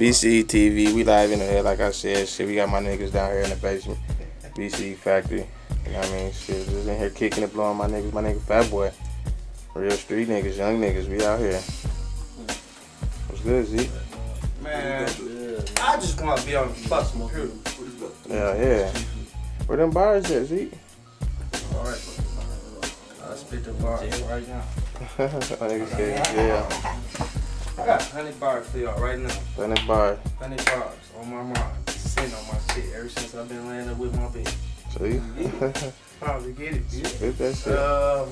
BCE TV, we live in the head, like I said. Shit, we got my niggas down here in the basement. BC Factory. You know what I mean? Shit, just in here kicking it, blowing my niggas, my nigga Fat Boy. Real street niggas, young niggas, we out here. What's good, Z? Man, I just want to be on the fucking computer. Yeah, yeah. Where them bars at, Z? Alright. I'll spit the bars right now. my nigga said, yeah. I got 100 bars for y'all right now. 100 bars. 100 bars on my mind. Sitting on my shit ever since I've been laying up with my bitch. See? Probably get it, bitch. Spit that shit. Um,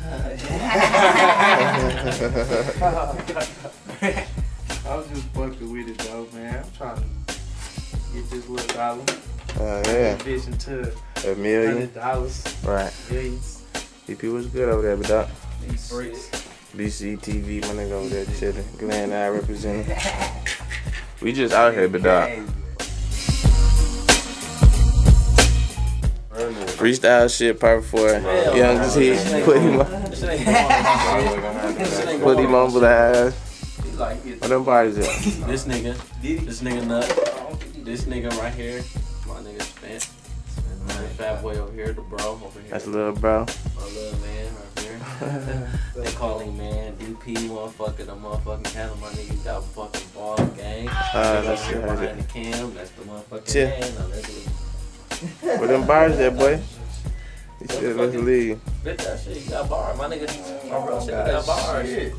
I was just fucking with it though, man. I'm trying to get this little dollar. Oh, yeah. Vision to A million. hundred dollars, Right. millions, EP was good over there, but dog. these bricks. BCE TV, my nigga over there chilling. Glenn I representing. We just out here, but dog. Freestyle shit, part four. Young just hit. Put him on, put him on blast. What them bodies at? This nigga, this nigga nut, this nigga right here, my nigga Spence, my fat boy over here, the bro over here, That's a little bro. my little man right here. They call him man, DP motherfucker, the motherfucking cattle, my nigga got fucking ball gang. Uh, that's Nigga it. behind the cam, that's the motherfucking Chill. man. Now let's leave. Where them bars at, boy? He said, let's leave. Bitch, that shit, you got bars, my nigga, my real shit got bars.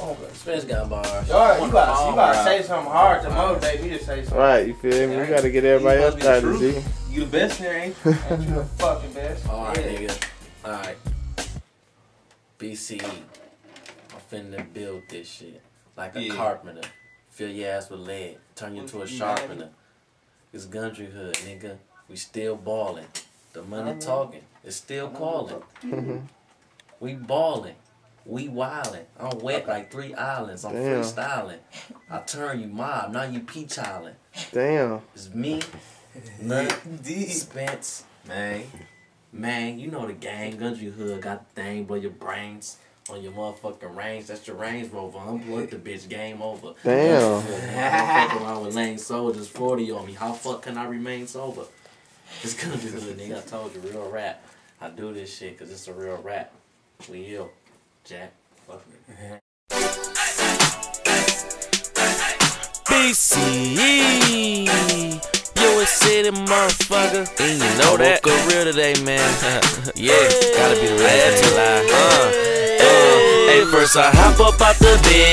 Oh, Spence got bars. Yo, you gotta, you gotta say something hard to motivate me to say something. Right, you feel me? We gotta get everybody else started, Z. You the best here, ain't you? Ain't you the fucking best? Alright, Yeah. nigga. Alright. BCE. I'm finna build this shit. Like a Yeah. carpenter. Fill your ass with lead. Turn you into a sharpener. It's Gundry hood, nigga. We still ballin'. The money talking. It's still calling. Mm-hmm. we ballin'. We wildin'. I'm wet like three islands. I'm Damn. freestyling. I turn you mob. Now you peach island. Damn. It's me, Nut, Spence, man. Man, you know the gang, Gundry hood, got the thing, blow your brains on your motherfucking range. That's your Range Rover. Unplug the bitch, game over. Damn. Fuck around with lame soldiers, 40 on me. How fuck can I remain sober? It's Gundry hood, nigga. I told you, real rap. I do this shit because it's a real rap. We ill. Jack. Fuck me. BCE. City motherfucker. And you know that. I woke up real today, man. yeah, gotta be the real thing. Uh, uh, hey, first I hop up out the bed.